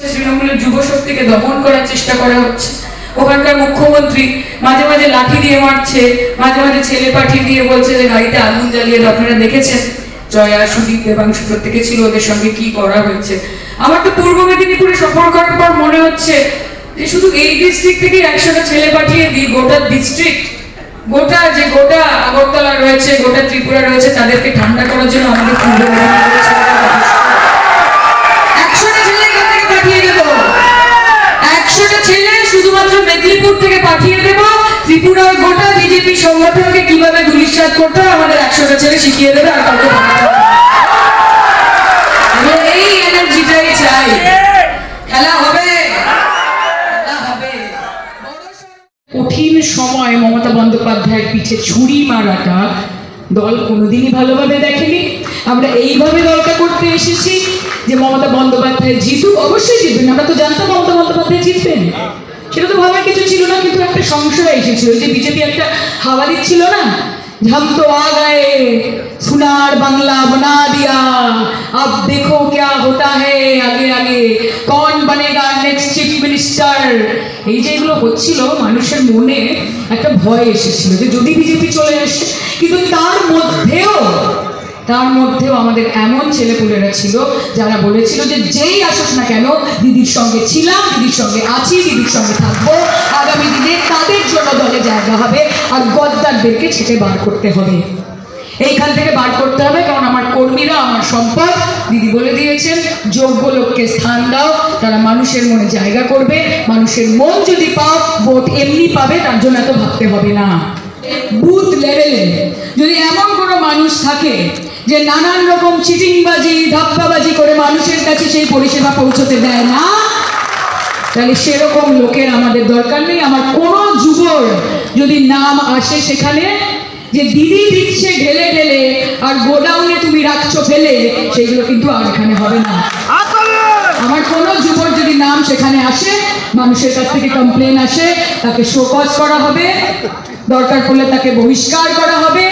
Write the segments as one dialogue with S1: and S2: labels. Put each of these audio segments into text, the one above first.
S1: তৃণমূলের যুব শক্তিকে দমন করার চেষ্টা করা হচ্ছে। ওখানকার মুখ্যমন্ত্রী মাঝে মাঝে লাঠি দিয়ে মারছে, মাঝে মাঝে ছেলে পাঠিয়ে দিয়ে বলছে যে, গাড়িতে আগুন জ্বালিয়ে আপনারা দেখেছেন, জয়া, সুদীপ, দেবাংশু প্রত্যেকে ছিল ওদের সঙ্গে কি করা হয়েছে। আমার তো পূর্ব মেদিনীপুরে সফর করার পর মনে হচ্ছে যে, শুধু এই ডিস্ট্রিক্ট থেকে একশোটা ছেলে পাঠিয়ে দিই, গোটা ডিস্ট্রিক্ট গোটা যে গোটা আগরতলা রয়েছে, গোটা ত্রিপুরা রয়েছে, তাদেরকে ঠান্ডা করার জন্য আমাদের পূর্ব মেদিনীপুরের কীভাবে ধূলিসাৎ করতে হয় আমাদের একশোটা ছেলে শিখিয়ে দেবে আর কাউকে কঠিন সময় মমতা বন্দ্যোপাধ্যায়ের পিঠে ছুরি মারাটা দল কোনোদিনই ভালোভাবে দেখেনি। আমরা এইভাবে দলটা করতে এসেছি যে মমতা বন্দ্যোপাধ্যায় জিতুক, অবশ্যই জিতবেন। আমরা তো জানতাম মমতা বন্দ্যোপাধ্যায় জিতবেন। সেটা তো ভাবার কিছু ছিল না কিন্তু একটা সংশয় এসেছিল যে বিজেপি একটা হাওয়া দিচ্ছিল না हम तो आ गए सुनार बांग्ला बना दिया अब देखो क्या होता है आगे आगे कौन बनेगा नेक्स्ट চিফ মিনিস্টার এই যে এগুলো হচ্ছিল মানুষের মনে একটা ভয় এসেছিল যে যদি বিজেপি চলে আসে কিন্তু তার মধ্যেও তার মধ্যেও আমাদের এমন ছেলেপুলেরা ছিল যারা বলেছিল যে যেই আসুক না কেন, দিদির সঙ্গে ছিলাম, দিদির সঙ্গে আছি, দিদির সঙ্গে থাকব। আগামী দিনে তাদের জন্য দলে জায়গা হবে আর গদ্দারদেরকে ছেটে বার করতে হবে। এইখান থেকে বার করতে হবে, কারণ আমার কর্মীরা, আমার সম্পদ, দিদি বলে দিয়েছেন, যোগ্য লোককে স্থান দাও, তারা মানুষের মনে জায়গা করবে, মানুষের মন যদি পাও, ভোট এমনি পাবে, তার জন্য এত ভাবতে হবে না। বুথ লেভেলে যদি এমন কোনো মানুষ থাকে যে নানান রকম চিটিংবাজি, ধাপ্পাবাজি করে মানুষের কাছে সেই পরিষেবা পৌঁছতে দেয় না। তাহলে সেরকম লোকের আমাদের দরকার নেই। আমার কোনো যুবর যদি নাম আসে সেখানে, যে দিদি দিচ্ছে ঢেলে ঢেলে, আর গোডাউনে তুমি রাখছো ফেলে, সেগুলো কিন্তু আর এখানে হবে না। আমার কোনো যুবর যদি নাম সেখানে আসে, মানুষের কাছ থেকে কমপ্লেন আসে, তাকে শোকজ করা হবে, দরকার পড়লে তাকে বহিষ্কার করা হবে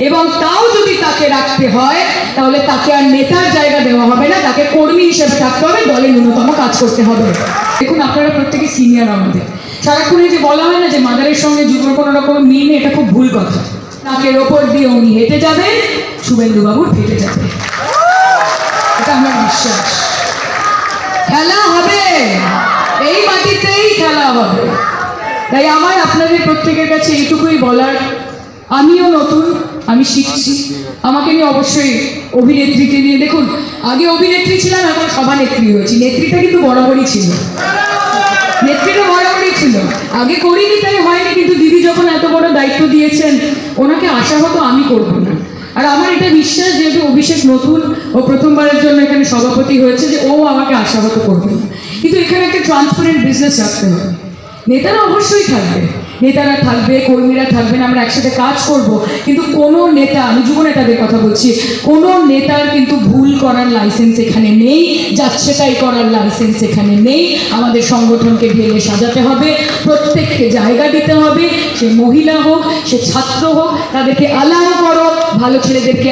S1: এবং তাও যদি তাকে রাখতে হয়, তাহলে তাকে আর নেতার জায়গা দেওয়া হবে না। তাকে কর্মী হিসেবে থাকতে হবে দলে ন্যূনতম কাজ করতে হবে। দেখুন, আপনারা প্রত্যেকে সিনিয়র আমাদের। সারাক্ষণ যে বলা হয় না যে মাদারের সঙ্গে যুগর কোনো রকম মিল এটা খুব ভুল কথা। নাকের ওপর দিয়ে উনি হেঁটে যাবেন শুভেন্দুবাবু হেঁটে যাবে এটা আমার বিশ্বাস। খেলা হবে। এই মাটিতেই খেলা হবে। তাই আমার আপনাদের প্রত্যেকের কাছে এইটুকুই বলার আমিও নতুন, আমি শিখছি। আমাকে নিয়ে অবশ্যই অভিনেত্রীকে নিয়ে, দেখুন, আগে অভিনেত্রী ছিলাম, এখন সভানেত্রী হয়েছি। নেত্রীটা কিন্তু বরাবরই ছিল। নেত্রীটা বরাবরই ছিল। আগে করিনি, তাই হয়নি, কিন্তু দিদি যখন এত বড় দায়িত্ব দিয়েছেন, ওনাকে আশা হতো আমি করব না। আর আমার এটা বিশ্বাস, যেহেতু অভিষেক নতুন ও প্রথমবারের জন্য এখানে সভাপতি হয়েছে, যে ও আমাকে আশাহত করবে কিন্তু এখানে একটা ট্রান্সপারেন্ট বিজনেস রাখতে হবে। নেতারা অবশ্যই থাকবে। নেতারা থাকবে, কর্মীরা থাকবেন আমরা একসাথে কাজ করব। কিন্তু কোনো নেতা, আমি যুব নেতাদের কথা বলছি, কোনো নেতার কিন্তু ভুল করার লাইসেন্স এখানে নেই যাচ্ছে তাই করার লাইসেন্স এখানে নেই। আমাদের সংগঠনকে ঢেলে সাজাতে হবে, প্রত্যেককে জায়গা দিতে হবে, সে মহিলা হোক, সে ছাত্র হোক, তাদেরকে আলাদা করো, ভালো ছেলেদেরকে